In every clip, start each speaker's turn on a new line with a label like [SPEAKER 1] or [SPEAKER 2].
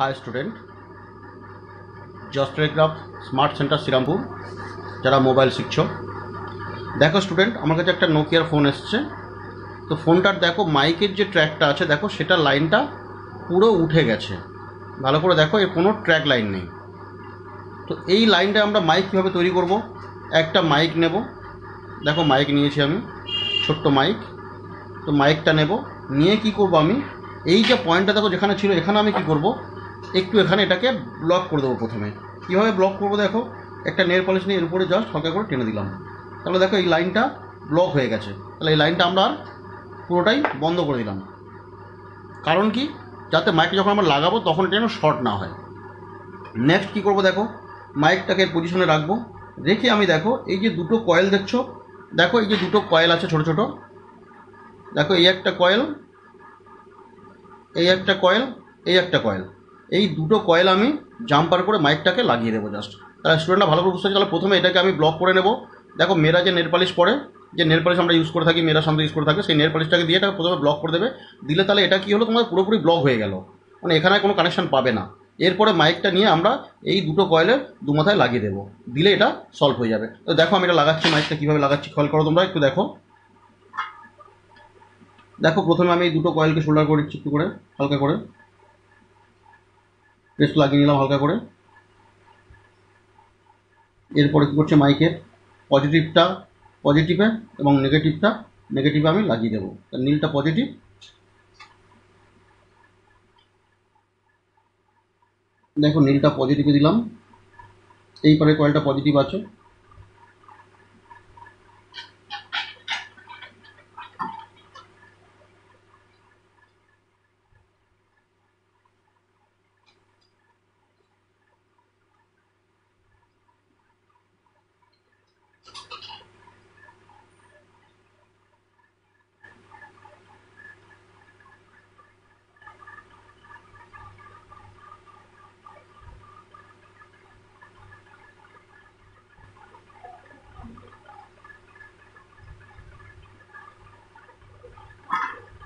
[SPEAKER 1] High student জস Telegraph smart centre Serampore, যারা mobile শিখছো। দেখো স্টুডেন্ট, আমার কাছে একটা নোকিয়ার ফোন এসছে। তো ফোনটার দেখো, মাইকের যে ট্র্যাকটা আছে, দেখো সেটা লাইনটা পুরো উঠে গেছে। ভালো করে দেখো, এর কোনো ট্র্যাক লাইন নেই। তো এই লাইনটা আমরা মাইক কীভাবে তৈরি করব? একটা মাইক নেব। দেখো মাইক নিয়েছি আমি, ছোট্ট মাইক। তো মাইকটা নেব। নিয়ে কি করব আমি? এই যে পয়েন্টটা দেখো যেখানে ছিল, এখানে আমি কি করব? একটু এখানে এটাকে ব্লক করে দেবো প্রথমে। কীভাবে ব্লক করব দেখো? একটা নেল পলিশ নিয়ে এর উপরে জাস্ট হালকা করে টেনে দিলাম। তাহলে দেখো এই লাইনটা ব্লক হয়ে গেছে। তাহলে এই লাইনটা আমরা আর পুরোটাই বন্ধ করে দিলাম। কারণ কি? যাতে মাইক যখন আমরা লাগাবো, তখন এটা যেন শর্ট না হয়। নেক্সট কী করব দেখো? মাইকটাকে পজিশনে রাখব। রেখে আমি দেখো, এই যে দুটো কয়েল দেখছ? দেখো, এই যে দুটো কয়েল আছে ছোট ছোট। দেখো, এই একটা কয়েল এই একটা কয়েল এই একটা কয়েল এই দুটো কয়েল আমি জাম্পার করে মাইকটাকে লাগিয়ে দেবো জাস্ট তাহলে স্টুডেন্টরা ভালো করে বুঝতে তাহলে প্রথমে এটাকে আমি ব্লক করে নেব। দেখো মেয়েরা যে নেল পালিশ পরে, যে নেল পালিশ আমরা ইউজ করে থাকি, মেয়েরা সামনে ইউজ করে থাকে, সেই নেল পালিশটাকে দিয়ে এটা প্রথমে ব্লক করে দেবে। দিলে তাহলে এটা কী হলো? তোমার পুরোপুরি ব্লক হয়ে গেল। মানে এখানে কোনো কানেকশন পাবে না। এরপরে মাইকটা নিয়ে আমরা এই দুটো কয়েলের দু মাথায় লাগিয়ে দেবো। দিলে এটা সলভ হয়ে যাবে। তো দেখো আমি এটা লাগাচ্ছি মাইকটা কীভাবে লাগাচ্ছি খেয়াল করো তোমরা, একটু দেখো। দেখো প্রথমে আমি এই দুটো কয়েলকে শোল্ডার করে একটু করে, হালকা করে। পেস্ট লাগিয়ে নিলাম হালকা করে। এরপরে কী করছে মাইকের পজিটিভটা পজিটিভে এবং নেগেটিভটা নেগেটিভে আমি লাগিয়ে দেবো। নীলটা পজিটিভ দেখো, নীলটা পজিটিভে দিলাম। এই পরে কয়েলটা পজিটিভ আছে।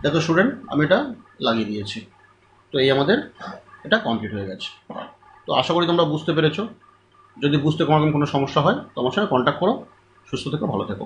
[SPEAKER 1] দেখো স্টুডেন্ট আমি এটা লাগিয়ে দিয়েছি। তো এই আমাদের এটা কমপ্লিট হয়ে গেছে। তো আশা করি তোমরা বুঝতে পেরেছ। যদি বুঝতে কোনো কোনো সমস্যা হয়, তোমার সঙ্গে কন্ট্যাক্ট করো। সুস্থ থেকো, ভালো থেকো।